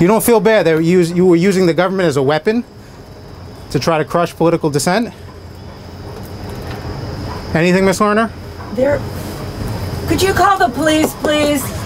You don't feel bad that you, were using the government as a weapon to try to crush political dissent? Anything, Miss Lerner? There. Could you call the police, please?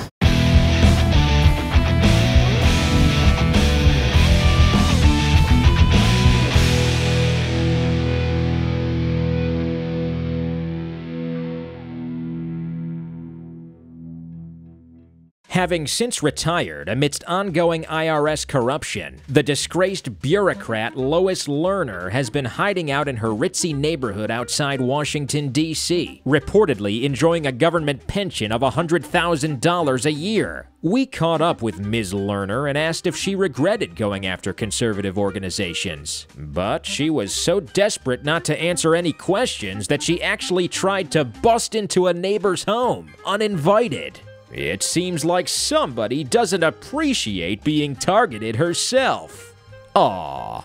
Having since retired amidst ongoing IRS corruption, the disgraced bureaucrat Lois Lerner has been hiding out in her ritzy neighborhood outside Washington, D.C., reportedly enjoying a government pension of $100,000 a year. We caught up with Ms. Lerner and asked if she regretted going after conservative organizations. But she was so desperate not to answer any questions that she actually tried to bust into a neighbor's home, uninvited. It seems like somebody doesn't appreciate being targeted herself. Aww.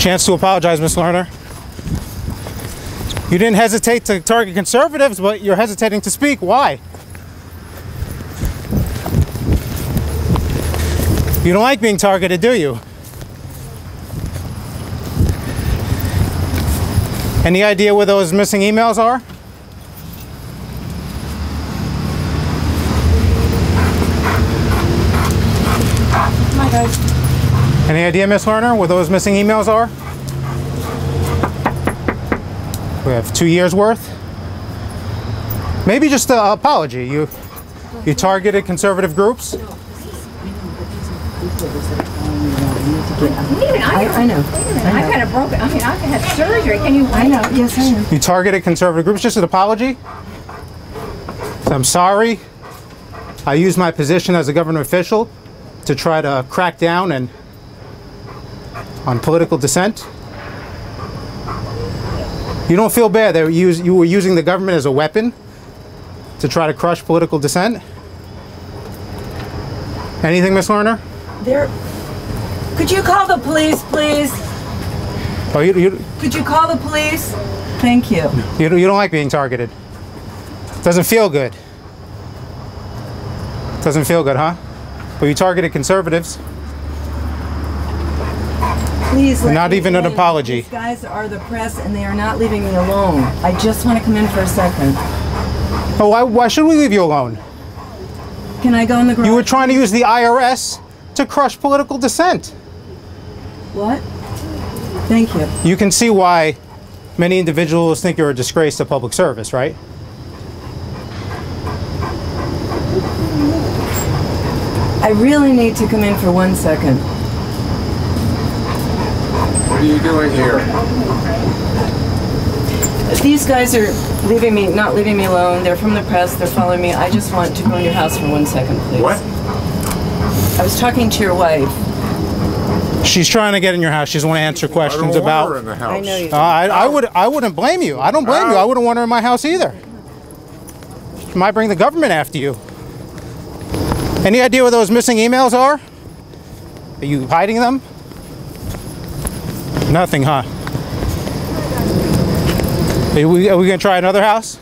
Chance to apologize, Miss Lerner. You didn't hesitate to target conservatives, but you're hesitating to speak. Why? You don't like being targeted, do you? Any idea where those missing emails are? My God. Any idea, Miss Lerner, where those missing emails are? We have two years worth. Maybe just an apology. You you targeted conservative groups. I, I know. I kind of broke it. I mean, I could have surgery. Can you? I know. Yes, I know. You targeted conservative groups. Just an apology. So I'm sorry. I used my position as a government official to try to crack down and on political dissent. You don't feel bad that you, you were using the government as a weapon to try to crush political dissent? Anything, Miss Lerner? There. Could you call the police, please? Oh, you, you, Could you call the police? Thank you. you, you don't like being targeted. Doesn't feel good. Doesn't feel good, huh? But you targeted conservatives. Please. let Not even an apology. These guys are the press, and they are not leaving me alone. I just want to come in for a second. Oh, why, why should we leave you alone? Can I go in the garage? You were trying to use the IRS to crush political dissent. What? Thank you. You can see why many individuals think you're a disgrace to public service, right? I really need to come in for one second. What are you doing here? These guys are leaving me, not leaving me alone. They're from the press. They're following me. I just want to go in your house for one second, please. What? I was talking to your wife. She's trying to get in your house. She doesn't want to answer I questions don't want her about. in the house. I know you. Uh, I, I would. I wouldn't blame you. I don't blame you. I wouldn't want her in my house either. She might bring the government after you. Any idea where those missing emails are? Are you hiding them? Nothing, huh? Are we, we gonna try another house?